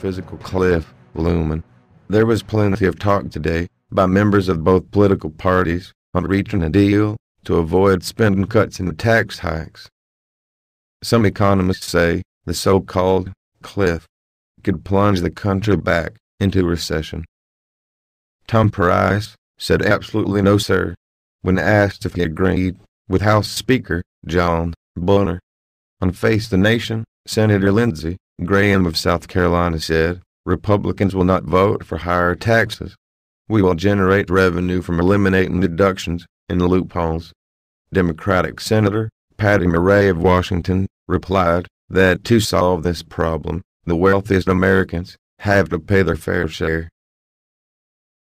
fiscal cliff looming. There was plenty of talk today by members of both political parties on reaching a deal to avoid spending cuts and tax hikes. Some economists say the so-called cliff could plunge the country back into recession. Tom Price said absolutely no, sir, when asked if he agreed with House Speaker John Boehner. On Face the Nation, Senator Lindsey Graham of South Carolina said, Republicans will not vote for higher taxes. We will generate revenue from eliminating deductions and loopholes. Democratic Senator Patty Murray of Washington replied that to solve this problem, the wealthiest Americans have to pay their fair share.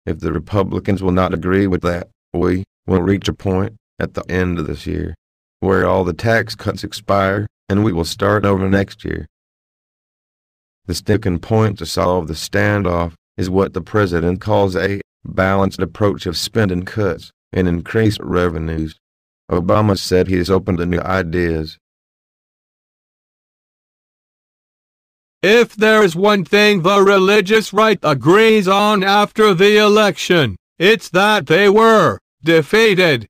If the Republicans will not agree with that, we will reach a point at the end of this year where all the tax cuts expire and we will start over next year. The sticking point to solve the standoff is what the president calls a balanced approach of spending cuts and increased revenues. Obama said he is open to new ideas. If there is one thing the religious right agrees on after the election, it's that they were defeated.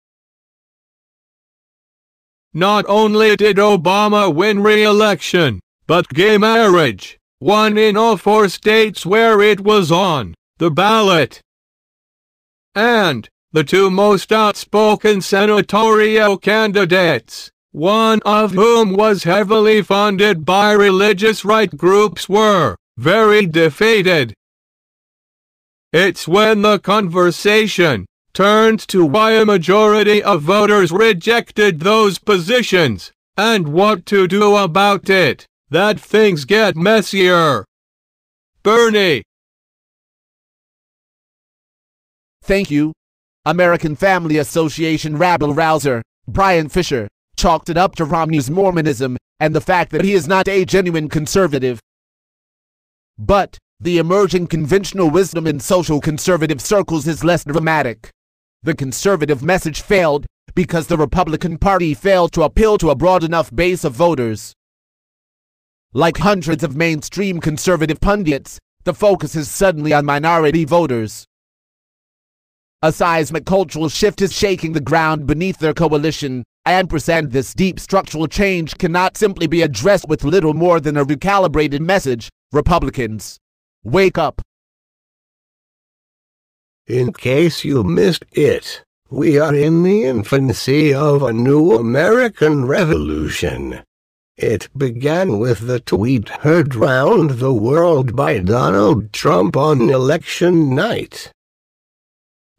Not only did Obama win re-election, but gay marriage, won in all four states where it was on the ballot. And the two most outspoken senatorial candidates, one of whom was heavily funded by religious right groups were very defeated. It's when the conversation turned to why a majority of voters rejected those positions and what to do about it that things get messier. Bernie. Thank you. American Family Association rabble rouser, Bryan Fischer, chalked it up to Romney's Mormonism and the fact that he is not a genuine conservative. But the emerging conventional wisdom in social conservative circles is less dramatic. The conservative message failed because the Republican Party failed to appeal to a broad enough base of voters. Like hundreds of mainstream conservative pundits, the focus is suddenly on minority voters. A seismic cultural shift is shaking the ground beneath their coalition, ampersand this deep structural change cannot simply be addressed with little more than a recalibrated message. Republicans, wake up. In case you missed it, we are in the infancy of a new American Revolution. It began with the tweet heard round the world by Donald Trump on election night.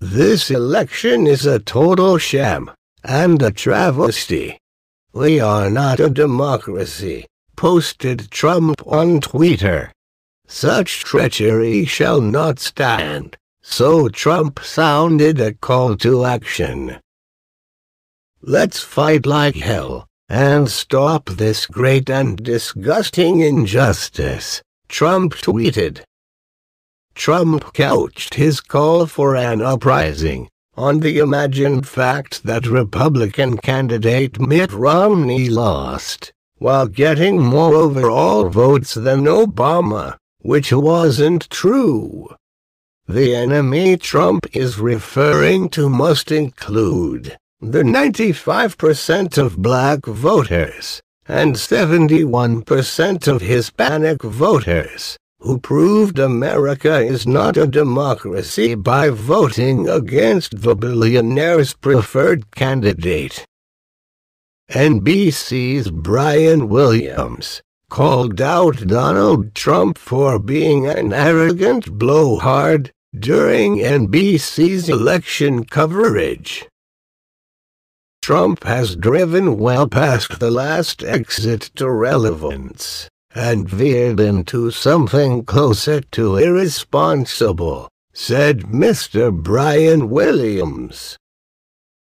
This election is a total sham and a travesty. We are not a democracy, posted Trump on Twitter. Such treachery shall not stand, so Trump sounded a call to action. Let's fight like hell and stop this great and disgusting injustice, Trump tweeted. Trump couched his call for an uprising on the imagined fact that Republican candidate Mitt Romney lost, while getting more overall votes than Obama, which wasn't true. The enemy Trump is referring to must include the 95% of black voters and 71% of Hispanic voters who proved America is not a democracy by voting against the billionaire's preferred candidate. NBC's Brian Williams called out Donald Trump for being an arrogant blowhard during NBC's election coverage. Trump has driven well past the last exit to relevance and veered into something closer to irresponsible, said Mr. Brian Williams.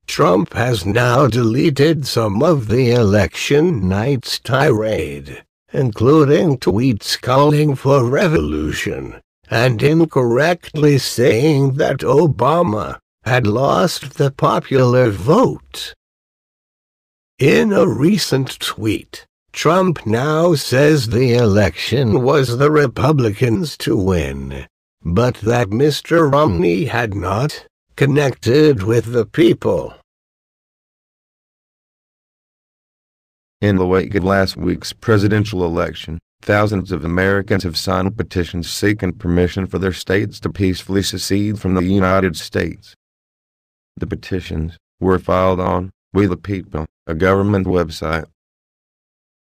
Trump has now deleted some of the election night's tirade, including tweets calling for revolution, and incorrectly saying that Obama had lost the popular vote. In a recent tweet, Trump now says the election was the Republicans to win, but that Mr. Romney had not connected with the people. In the wake of last week's presidential election, thousands of Americans have signed petitions seeking permission for their states to peacefully secede from the United States. The petitions were filed on We the People, a government website.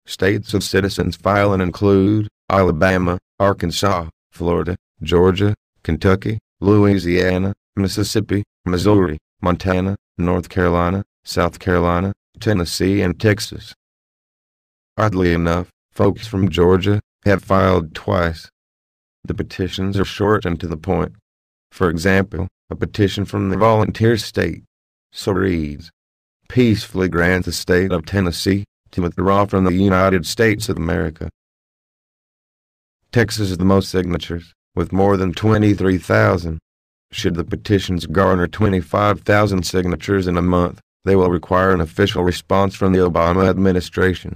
States of citizens filing and include Alabama, Arkansas, Florida, Georgia, Kentucky, Louisiana, Mississippi, Missouri, Montana, North Carolina, South Carolina, Tennessee, and Texas. Oddly enough, folks from Georgia have filed twice. The petitions are short and to the point. For example, a petition from the volunteer state so reads, peacefully grant the state of Tennessee to withdraw from the United States of America. Texas is the most signatures, with more than 23,000. Should the petitions garner 25,000 signatures in a month, they will require an official response from the Obama administration.